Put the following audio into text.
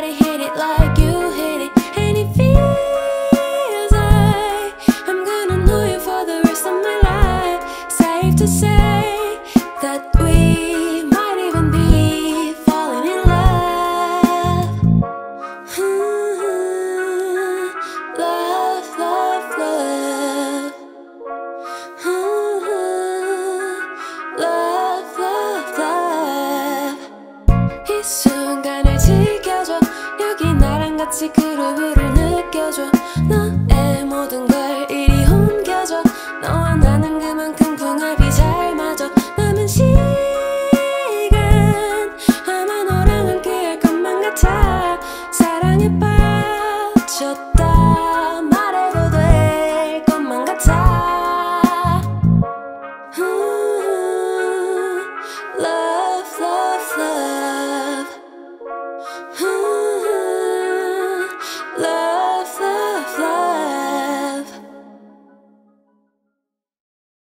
nobody hit it like you hit it. And it feels like I'm gonna know you for the rest of my life. Safe to say that we might even be falling in love. Mm-hmm. Love, love, love. Mm-hmm. Love, love, love. 이 순간을 지켜 같이 그 루브를 느껴줘. 너의 모든 걸 이리 옮겨줘. 너와 나는 그만큼 궁합이 잘 맞아. 남은 시간 아마 너랑 함께 할 것만 같아. 사랑에 빠졌다.